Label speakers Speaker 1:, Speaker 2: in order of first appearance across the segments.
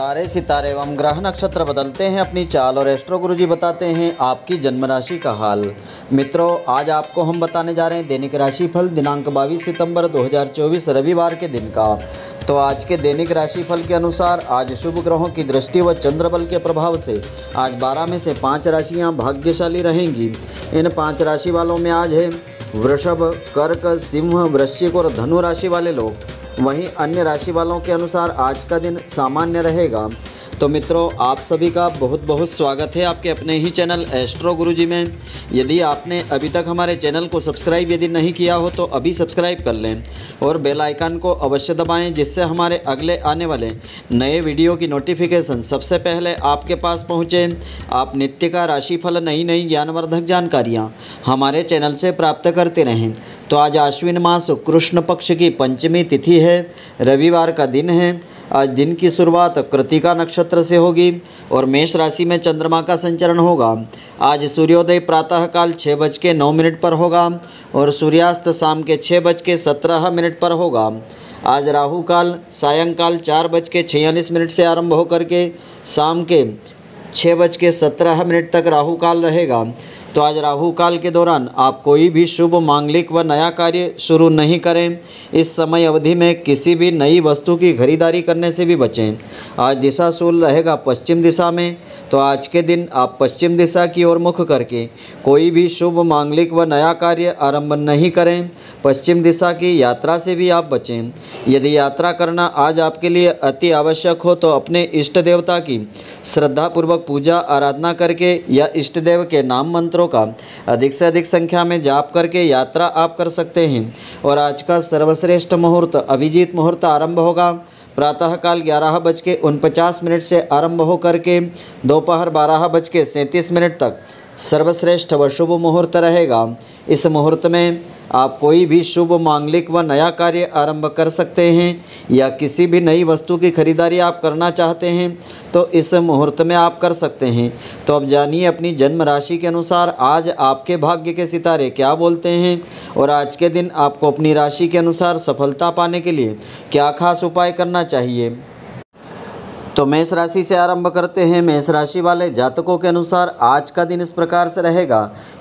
Speaker 1: तारे सितारे एवं ग्रह नक्षत्र बदलते हैं अपनी चाल और एस्ट्रो गुरुजी बताते हैं आपकी जन्म राशि का हाल। मित्रों, आज आपको हम बताने जा रहे हैं दैनिक राशि फल दिनांक 22 सितंबर 2024 रविवार के दिन का। तो आज के दैनिक राशि फल के अनुसार आज शुभ ग्रहों की दृष्टि व चंद्रबल के प्रभाव से आज 12 में से पाँच राशियाँ भाग्यशाली रहेंगी। इन पाँच राशि वालों में आज है वृषभ, कर्क, सिंह, वृश्चिक और धनु राशि वाले लोग। वहीं अन्य राशि वालों के अनुसार आज का दिन सामान्य रहेगा। तो मित्रों, आप सभी का बहुत बहुत स्वागत है आपके अपने ही चैनल एस्ट्रो गुरुजी में। यदि आपने अभी तक हमारे चैनल को सब्सक्राइब यदि नहीं किया हो तो अभी सब्सक्राइब कर लें और बेल आइकन को अवश्य दबाएँ, जिससे हमारे अगले आने वाले नए वीडियो की नोटिफिकेशन सबसे पहले आपके पास पहुँचे। आप नित्य का राशिफल नई नई ज्ञानवर्धक जानकारियाँ हमारे चैनल से प्राप्त करते रहें। तो आज आश्विन मास कृष्ण पक्ष की पंचमी तिथि है, रविवार का दिन है। आज दिन की शुरुआत कृतिका नक्षत्र से होगी और मेष राशि में चंद्रमा का संचरण होगा। आज सूर्योदय प्रातः काल छः बज के नौ मिनट पर होगा और सूर्यास्त शाम के छः बज के सत्रह मिनट पर होगा। आज राहु काल सायंकाल चार बज के छियालीस मिनट से आरंभ होकर के शाम के छः बज के सत्रह मिनट तक राहु काल रहेगा। तो आज राहु काल के दौरान आप कोई भी शुभ, मांगलिक व नया कार्य शुरू नहीं करें। इस समय अवधि में किसी भी नई वस्तु की खरीदारी करने से भी बचें। आज दिशा शूल रहेगा पश्चिम दिशा में तो आज के दिन आप पश्चिम दिशा की ओर मुख करके कोई भी शुभ, मांगलिक व नया कार्य आरंभ नहीं करें। पश्चिम दिशा की यात्रा से भी आप बचें। यदि यात्रा करना आज आपके लिए अति आवश्यक हो तो अपने इष्ट देवता की श्रद्धापूर्वक पूजा, आराधना करके या इष्ट देव के नाम मंत्रों का अधिक से अधिक संख्या में जाप करके यात्रा आप कर सकते हैं। और आज का सर्वश्रेष्ठ मुहूर्त, अभिजीत मुहूर्त आरंभ होगा। प्रातःकाल ग्यारह बज के उनपचास मिनट से आरंभ होकर के दोपहर बारह बज के सैंतीस मिनट तक सर्वश्रेष्ठ व शुभ मुहूर्त रहेगा। इस मुहूर्त में आप कोई भी शुभ, मांगलिक व नया कार्य आरंभ कर सकते हैं या किसी भी नई वस्तु की खरीदारी आप करना चाहते हैं तो इस मुहूर्त में आप कर सकते हैं। तो अब जानिए अपनी जन्म राशि के अनुसार आज आपके भाग्य के सितारे क्या बोलते हैं और आज के दिन आपको अपनी राशि के अनुसार सफलता पाने के लिए क्या खास उपाय करना चाहिए। तो मेष राशि से आरंभ करते हैं। मेष राशि वाले जातकों के अनुसार आज का दिन इस प्रकार से रहेगा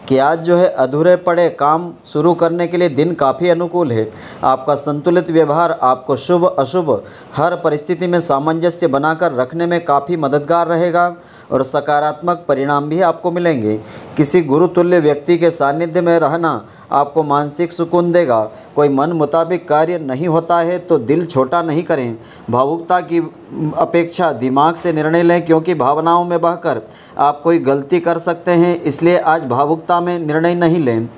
Speaker 1: कि आज जो है अधूरे पड़े काम शुरू करने के लिए दिन काफ़ी अनुकूल है। आपका संतुलित व्यवहार, आपको शुभ, अशुभ हर परिस्थिति में सामंजस्य बनाकर रखने में काफ़ी मददगार रहेगा। और सकारात्मक परिणाम भी आपको मिलेंगे। किसी गुरुतुल्य व्यक्ति के सानिध्य में रहना आपको मानसिक सुकून देगा। कोई मन मुताबिक कार्य नहीं होता है तो दिल छोटा नहीं करें। भावुकता की अपेक्षा दिमाग से निर्णय लें क्योंकि भावनाओं में बहकर आप कोई गलती कर सकते हैं, इसलिए आज भावुकता में निर्णय नहीं लें।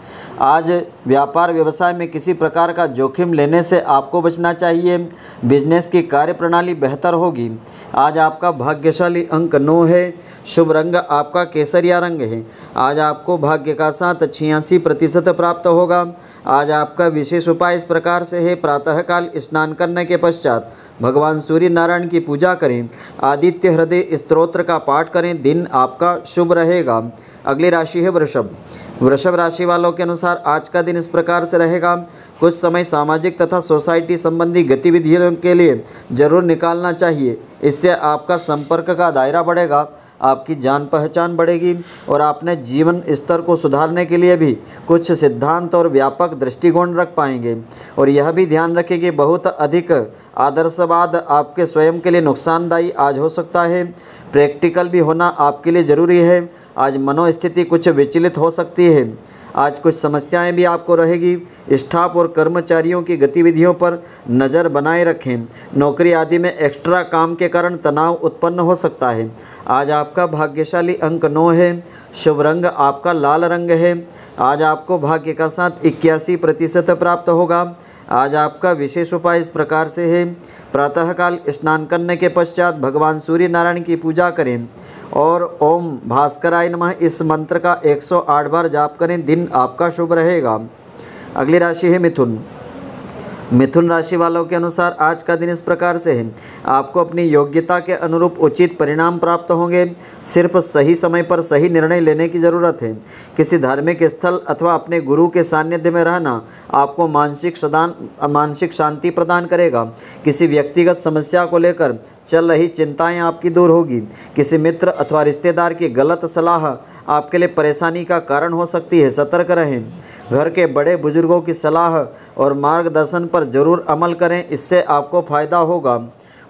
Speaker 1: आज व्यापार व्यवसाय में किसी प्रकार का जोखिम लेने से आपको बचना चाहिए। बिज़नेस की कार्य प्रणाली बेहतर होगी। आज आपका भाग्यशाली अंक नौ है। शुभ रंग आपका केसरिया रंग है। आज आपको भाग्य का साथ छियासी प्रतिशत प्राप्त होगा। आज आपका विशेष उपाय इस प्रकार से है। प्रातःकाल स्नान करने के पश्चात भगवान सूर्य नारायण की पूजा करें। आदित्य हृदय स्त्रोत्र का पाठ करें। दिन आपका शुभ रहेगा। अगली राशि है वृषभ। वृषभ राशि वालों के अनुसार आज का दिन इस प्रकार से रहेगा। कुछ समय सामाजिक तथा सोसाइटी संबंधी गतिविधियों के लिए ज़रूर निकालना चाहिए। इससे आपका संपर्क का दायरा बढ़ेगा। आपकी जान पहचान बढ़ेगी और आपने जीवन स्तर को सुधारने के लिए भी कुछ सिद्धांत और व्यापक दृष्टिकोण रख पाएँगे। और यह भी ध्यान रखें कि बहुत अधिक आदर्शवाद आपके स्वयं के लिए नुकसानदायी आज हो सकता है। प्रैक्टिकल भी होना आपके लिए ज़रूरी है। आज मनोस्थिति कुछ विचलित हो सकती है। आज कुछ समस्याएँ भी आपको रहेगी। स्टाफ और कर्मचारियों की गतिविधियों पर नज़र बनाए रखें। नौकरी आदि में एक्स्ट्रा काम के कारण तनाव उत्पन्न हो सकता है। आज आपका भाग्यशाली अंक नौ है। शुभ रंग आपका लाल रंग है। आज आपको भाग्य का साथ इक्यासी प्रतिशत प्राप्त होगा। आज आपका विशेष उपाय इस प्रकार से है। प्रातःकाल स्नान करने के पश्चात भगवान सूर्य नारायण की पूजा करें। और ओम भास्कराय नमः। इस मंत्र का 108 बार जाप करें। दिन आपका शुभ रहेगा। अगली राशि है मिथुन। मिथुन राशि वालों के अनुसार आज का दिन इस प्रकार से है। आपको अपनी योग्यता के अनुरूप उचित परिणाम प्राप्त होंगे। सिर्फ़ सही समय पर सही निर्णय लेने की ज़रूरत है। किसी धार्मिक स्थल अथवा अपने गुरु के सानिध्य में रहना आपको मानसिक सदान, मानसिक शांति प्रदान करेगा। किसी व्यक्तिगत समस्या को लेकर चल रही चिंताएँ आपकी दूर होगी। किसी मित्र अथवा रिश्तेदार की गलत सलाह आपके लिए परेशानी का कारण हो सकती है। सतर्क रहें। घर के बड़े बुज़ुर्गों की सलाह और मार्गदर्शन पर ज़रूर अमल करें, इससे आपको फ़ायदा होगा।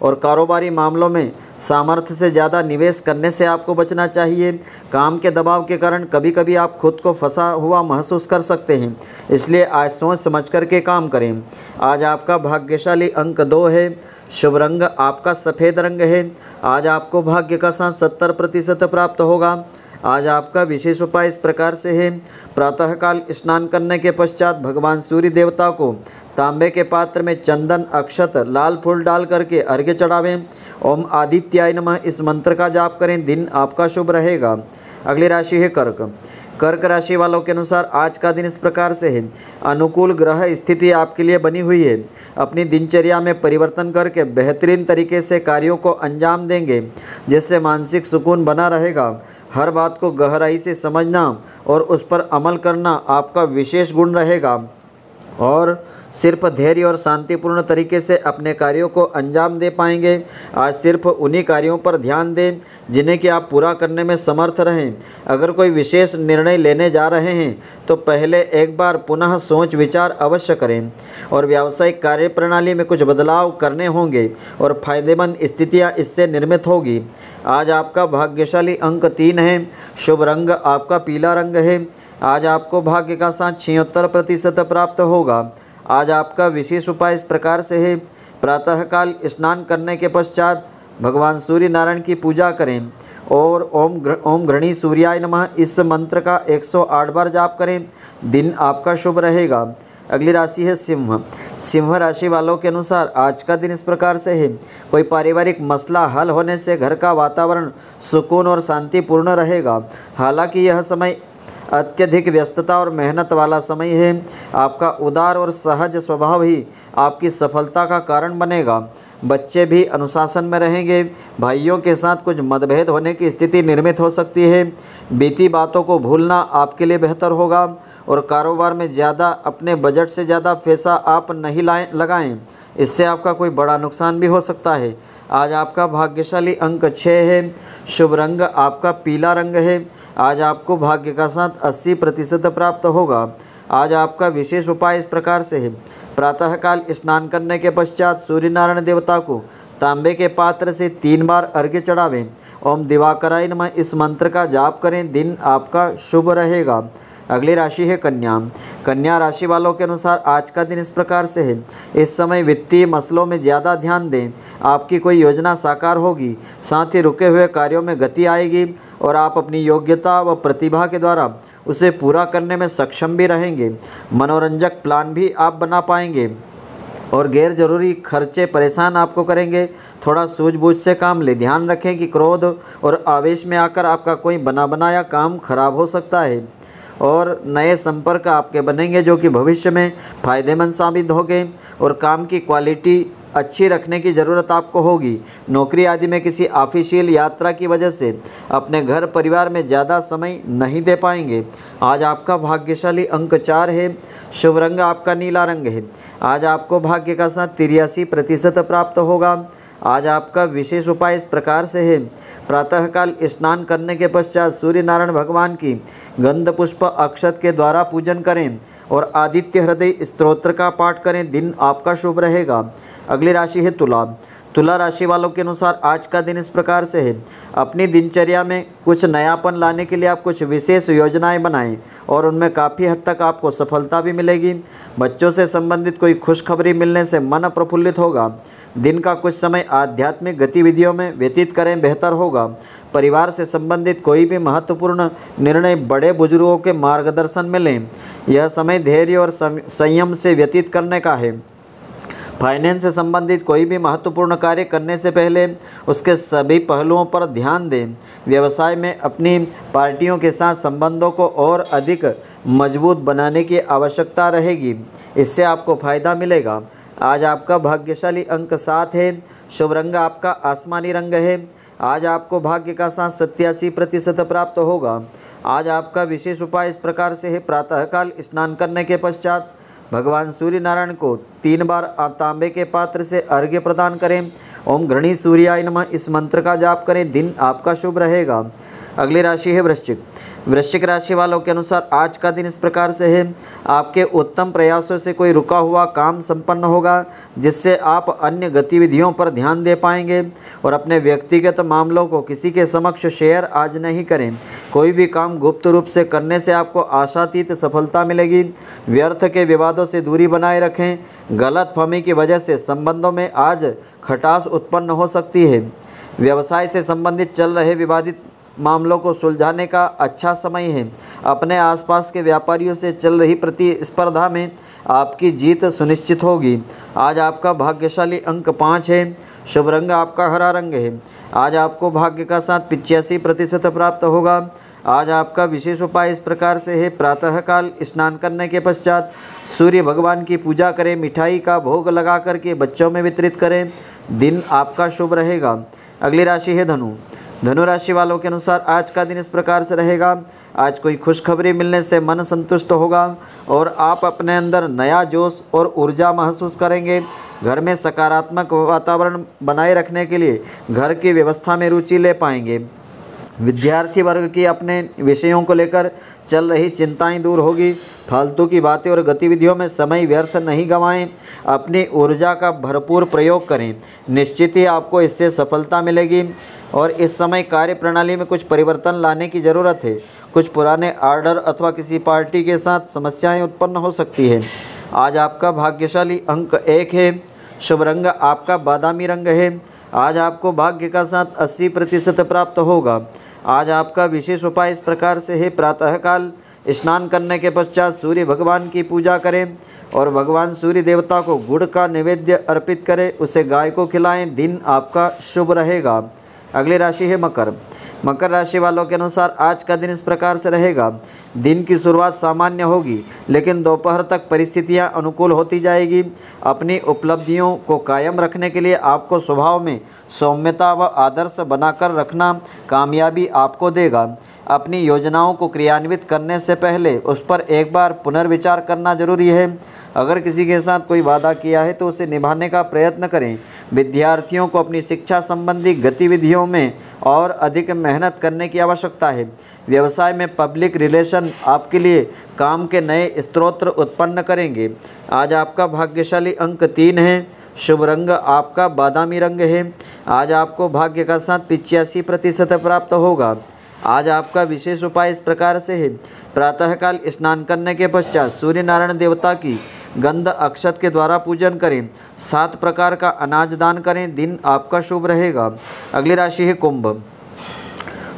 Speaker 1: और कारोबारी मामलों में सामर्थ्य से ज़्यादा निवेश करने से आपको बचना चाहिए। काम के दबाव के कारण कभी कभी आप खुद को फंसा हुआ महसूस कर सकते हैं, इसलिए आज सोच समझ कर के काम करें। आज आपका भाग्यशाली अंक दो है, शुभ रंग आपका सफ़ेद रंग है, आज आपको भाग्य का साथ सत्तर प्रतिशत प्राप्त होगा। आज आपका विशेष उपाय इस प्रकार से है। प्रातःकाल स्नान करने के पश्चात भगवान सूर्य देवता को तांबे के पात्र में चंदन, अक्षत, लाल फूल डाल करके अर्घ्य चढ़ावें। ओम आदित्याय नमः। इस मंत्र का जाप करें। दिन आपका शुभ रहेगा। अगली राशि है कर्क। कर्क राशि वालों के अनुसार आज का दिन इस प्रकार से है। अनुकूल ग्रह स्थिति आपके लिए बनी हुई है। अपनी दिनचर्या में परिवर्तन करके बेहतरीन तरीके से कार्यों को अंजाम देंगे, जिससे मानसिक सुकून बना रहेगा। हर बात को गहराई से समझना और उस पर अमल करना आपका विशेष गुण रहेगा। और सिर्फ़ धैर्य और शांतिपूर्ण तरीके से अपने कार्यों को अंजाम दे पाएँगे। आज सिर्फ़ उन्हीं कार्यों पर ध्यान दें, जिन्हें कि आप पूरा करने में समर्थ रहें। अगर कोई विशेष निर्णय लेने जा रहे हैं तो पहले एक बार पुनः सोच विचार अवश्य करें और व्यावसायिक कार्य प्रणाली में कुछ बदलाव करने होंगे और फ़ायदेमंद स्थितियाँ इससे निर्मित होगी। आज आपका भाग्यशाली अंक तीन है, शुभ रंग आपका पीला रंग है। आज आपको भाग्य का साथ छिहत्तर प्रतिशत प्राप्त होगा। आज आपका विशेष उपाय इस प्रकार से है। प्रातःकाल स्नान करने के पश्चात भगवान सूर्य नारायण की पूजा करें और ओम ग्र, ओम घृणी सूर्याय नमः इस मंत्र का 108 बार जाप करें। दिन आपका शुभ रहेगा। अगली राशि है सिंह। सिंह राशि वालों के अनुसार आज का दिन इस प्रकार से है। कोई पारिवारिक मसला हल होने से घर का वातावरण सुकून और शांतिपूर्ण रहेगा। हालाँकि यह समय अत्यधिक व्यस्तता और मेहनत वाला समय है। आपका उदार और सहज स्वभाव ही आपकी सफलता का कारण बनेगा। बच्चे भी अनुशासन में रहेंगे। भाइयों के साथ कुछ मतभेद होने की स्थिति निर्मित हो सकती है। बीती बातों को भूलना आपके लिए बेहतर होगा और कारोबार में ज़्यादा अपने बजट से ज़्यादा पैसा आप नहीं लाएँ, लगाएँ। इससे आपका कोई बड़ा नुकसान भी हो सकता है। आज आपका भाग्यशाली अंक छः है। शुभ रंग आपका पीला रंग है। आज आपको भाग्य का साथ 80 प्रतिशत प्राप्त होगा। आज आपका विशेष उपाय इस प्रकार से है। प्रातःकाल स्नान करने के पश्चात सूर्य नारायण देवता को तांबे के पात्र से तीन बार अर्घ्य चढ़ावें। ओम दिवाकराय नमः। इस मंत्र का जाप करें। दिन आपका शुभ रहेगा। अगली राशि है कन्या। कन्या राशि वालों के अनुसार आज का दिन इस प्रकार से है। इस समय वित्तीय मसलों में ज़्यादा ध्यान दें। आपकी कोई योजना साकार होगी। साथ ही रुके हुए कार्यों में गति आएगी। और आप अपनी योग्यता व प्रतिभा के द्वारा उसे पूरा करने में सक्षम भी रहेंगे। मनोरंजक प्लान भी आप बना पाएँगे। और गैर ज़रूरी खर्चे परेशान आपको करेंगे। थोड़ा सूझबूझ से काम ले। ध्यान रखें कि क्रोध और आवेश में आकर आपका कोई बना बनाया काम खराब हो सकता है। और नए संपर्क आपके बनेंगे जो कि भविष्य में फ़ायदेमंद साबित होंगे। और काम की क्वालिटी अच्छी रखने की ज़रूरत आपको होगी। नौकरी आदि में किसी ऑफिशियल यात्रा की वजह से अपने घर परिवार में ज़्यादा समय नहीं दे पाएँगे। आज आपका भाग्यशाली अंक चार है। शुभ रंग आपका नीला रंग है। आज आपको भाग्य का साथ तिरासी प्रतिशत प्राप्त होगा। आज आपका विशेष उपाय इस प्रकार से है। प्रातःकाल स्नान करने के पश्चात सूर्य नारायण भगवान की गंध पुष्प अक्षत के द्वारा पूजन करें। और आदित्य हृदय स्त्रोत्र का पाठ करें। दिन आपका शुभ रहेगा। अगली राशि है तुला। तुला राशि वालों के अनुसार आज का दिन इस प्रकार से है। अपनी दिनचर्या में कुछ नयापन लाने के लिए आप कुछ विशेष योजनाएँ बनाएँ और उनमें काफ़ी हद तक आपको सफलता भी मिलेगी। बच्चों से संबंधित कोई खुशखबरी मिलने से मन प्रफुल्लित होगा। दिन का कुछ समय आध्यात्मिक गतिविधियों में व्यतीत करें, बेहतर होगा। परिवार से संबंधित कोई भी महत्वपूर्ण निर्णय बड़े बुज़ुर्गों के मार्गदर्शन में लें। यह समय धैर्य और संयम से व्यतीत करने का है। फाइनेंस से संबंधित कोई भी महत्वपूर्ण कार्य करने से पहले उसके सभी पहलुओं पर ध्यान दें। व्यवसाय में अपनी पार्टियों के साथ संबंधों को और अधिक मज़बूत बनाने की आवश्यकता रहेगी। इससे आपको फ़ायदा मिलेगा। आज आपका भाग्यशाली अंक सात है। शुभ रंग आपका आसमानी रंग है। आज आपको भाग्य का साथ सत्यासी प्रतिशत प्राप्त होगा। आज आपका विशेष उपाय इस प्रकार से है। प्रातःकाल स्नान करने के पश्चात भगवान सूर्य नारायण को तीन बार तांबे के पात्र से अर्घ्य प्रदान करें। ओम घृणी सूर्याय नमः। इस मंत्र का जाप करें। दिन आपका शुभ रहेगा। अगली राशि है वृश्चिक। वृश्चिक राशि वालों के अनुसार आज का दिन इस प्रकार से है। आपके उत्तम प्रयासों से कोई रुका हुआ काम संपन्न होगा, जिससे आप अन्य गतिविधियों पर ध्यान दे पाएँगे और अपने व्यक्तिगत मामलों को किसी के समक्ष शेयर आज नहीं करें। कोई भी काम गुप्त रूप से करने से आपको आशातीत सफलता मिलेगी। व्यर्थ के विवादों से दूरी बनाए रखें। गलत फहमी की वजह से संबंधों में आज खटास उत्पन्न हो सकती है। व्यवसाय से संबंधित चल रहे विवादित मामलों को सुलझाने का अच्छा समय है। अपने आसपास के व्यापारियों से चल रही प्रतिस्पर्धा में आपकी जीत सुनिश्चित होगी। आज आपका भाग्यशाली अंक पाँच है। शुभ रंग आपका हरा रंग है। आज आपको भाग्य का साथ पिचासी प्रतिशत प्राप्त होगा। आज आपका विशेष उपाय इस प्रकार से है। प्रातःकाल स्नान करने के पश्चात सूर्य भगवान की पूजा करें। मिठाई का भोग लगा करके बच्चों में वितरित करें। दिन आपका शुभ रहेगा। अगली राशि है धनु। धनुराशि वालों के अनुसार आज का दिन इस प्रकार से रहेगा। आज कोई खुशखबरी मिलने से मन संतुष्ट होगा और आप अपने अंदर नया जोश और ऊर्जा महसूस करेंगे। घर में सकारात्मक वातावरण बनाए रखने के लिए घर की व्यवस्था में रुचि ले पाएँगे। विद्यार्थी वर्ग की अपने विषयों को लेकर चल रही चिंताएँ दूर होगी। फालतू की बातें और गतिविधियों में समय व्यर्थ नहीं गंवाएँ। अपनी ऊर्जा का भरपूर प्रयोग करें। निश्चित ही आपको इससे सफलता मिलेगी। और इस समय कार्य प्रणाली में कुछ परिवर्तन लाने की ज़रूरत है। कुछ पुराने आर्डर अथवा किसी पार्टी के साथ समस्याएँ उत्पन्न हो सकती है। आज आपका भाग्यशाली अंक एक है। शुभ रंग आपका बादामी रंग है। आज आपको भाग्य का साथ 80 प्रतिशत प्राप्त होगा। आज आपका विशेष उपाय इस प्रकार से है। प्रातःकाल स्नान करने के पश्चात सूर्य भगवान की पूजा करें और भगवान सूर्य देवता को गुड़ का नैवेद्य अर्पित करें। उसे गाय को खिलाएँ। दिन आपका शुभ रहेगा। अगली राशि है मकर। मकर राशि वालों के अनुसार आज का दिन इस प्रकार से रहेगा। दिन की शुरुआत सामान्य होगी, लेकिन दोपहर तक परिस्थितियाँ अनुकूल होती जाएगी। अपनी उपलब्धियों को कायम रखने के लिए आपको स्वभाव में सौम्यता व आदर्श बनाकर रखना कामयाबी आपको देगा। अपनी योजनाओं को क्रियान्वित करने से पहले उस पर एक बार पुनर्विचार करना ज़रूरी है। अगर किसी के साथ कोई वादा किया है तो उसे निभाने का प्रयत्न करें। विद्यार्थियों को अपनी शिक्षा संबंधी गतिविधियों में और अधिक मेहनत करने की आवश्यकता है। व्यवसाय में पब्लिक रिलेशन आपके लिए काम के नए स्त्रोत्र उत्पन्न करेंगे। आज आपका भाग्यशाली अंक तीन है। शुभ रंग आपका बादामी रंग है। आज आपको भाग्य का साथ पिचासी प्रतिशत प्राप्त होगा। आज आपका विशेष उपाय इस प्रकार से है। प्रातःकाल स्नान करने के पश्चात सूर्य नारायण देवता की गंध अक्षत के द्वारा पूजन करें। सात प्रकार का अनाज दान करें। दिन आपका शुभ रहेगा। अगली राशि है कुंभ।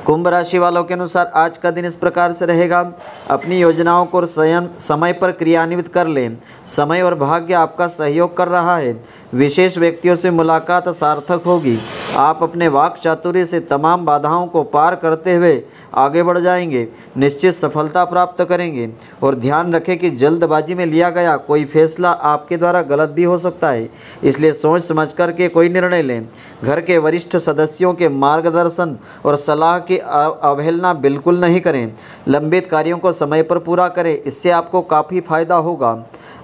Speaker 1: कुंभ राशि वालों के अनुसार आज का दिन इस प्रकार से रहेगा। अपनी योजनाओं को स्वयं समय पर क्रियान्वित कर लें। समय और भाग्य आपका सहयोग कर रहा है। विशेष व्यक्तियों से मुलाकात सार्थक होगी। आप अपने वाक चातुर्य से तमाम बाधाओं को पार करते हुए आगे बढ़ जाएँगे, निश्चित सफलता प्राप्त करेंगे। और ध्यान रखें कि जल्दबाजी में लिया गया कोई फैसला आपके द्वारा गलत भी हो सकता है, इसलिए सोच समझ कर के कोई निर्णय लें। घर के वरिष्ठ सदस्यों के मार्गदर्शन और सलाह की अवहेलना बिल्कुल नहीं करें। लंबित कार्यों को समय पर पूरा करें, इससे आपको काफ़ी फ़ायदा होगा।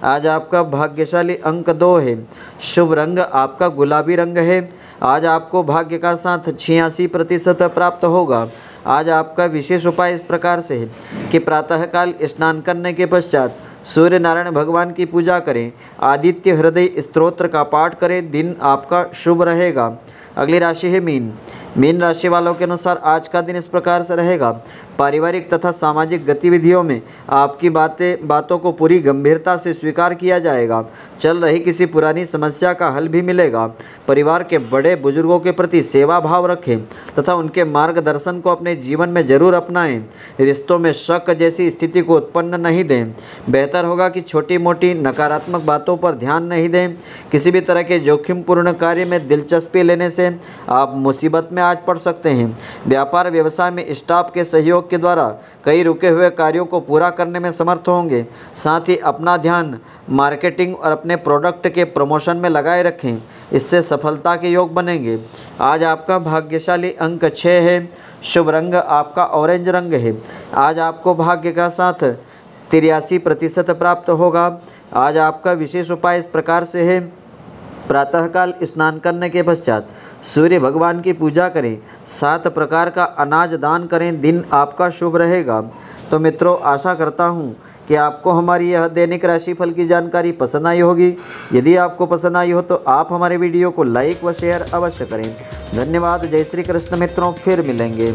Speaker 1: आज आपका भाग्यशाली अंक दो है। शुभ रंग आपका गुलाबी रंग है। आज आपको भाग्य का साथ छियासी प्रतिशत प्राप्त होगा। आज आपका विशेष उपाय इस प्रकार से है कि प्रातःकाल स्नान करने के पश्चात सूर्य नारायण भगवान की पूजा करें। आदित्य हृदय स्त्रोत्र का पाठ करें। दिन आपका शुभ रहेगा। अगली राशि है मीन। मीन राशि वालों के अनुसार आज का दिन इस प्रकार से रहेगा। पारिवारिक तथा सामाजिक गतिविधियों में आपकी बातें, बातों को पूरी गंभीरता से स्वीकार किया जाएगा। चल रही किसी पुरानी समस्या का हल भी मिलेगा। परिवार के बड़े बुज़ुर्गों के प्रति सेवा भाव रखें तथा उनके मार्गदर्शन को अपने जीवन में ज़रूर अपनाएँ। रिश्तों में शक जैसी स्थिति को उत्पन्न नहीं दें। बेहतर होगा कि छोटी मोटी नकारात्मक बातों पर ध्यान नहीं दें। किसी भी तरह के जोखिमपूर्ण कार्य में दिलचस्पी लेने से आप मुसीबत में में आज पढ़ सकते हैं। व्यापार व्यवसाय में स्टाफ के सहयोग के द्वारा कई रुके हुए कार्यों को पूरा करने में समर्थ होंगे। साथ ही अपना ध्यान मार्केटिंग और अपने प्रोडक्ट के प्रमोशन में लगाए रखें। इससे सफलता के योग बनेंगे। आज आपका भाग्यशाली अंक छः है। शुभ रंग आपका ऑरेंज रंग है। आज आपको भाग्य का साथ तिरासी प्रतिशत प्राप्त होगा। आज आपका विशेष उपाय इस प्रकार से है। प्रातःकाल स्नान करने के पश्चात सूर्य भगवान की पूजा करें, सात प्रकार का अनाज दान करें, दिन आपका शुभ रहेगा। तो मित्रों, आशा करता हूँ कि आपको हमारी यह दैनिक राशिफल की जानकारी पसंद आई होगी। यदि आपको पसंद आई हो तो आप हमारे वीडियो को लाइक व शेयर अवश्य करें। धन्यवाद। जय श्री कृष्ण मित्रों, फिर मिलेंगे।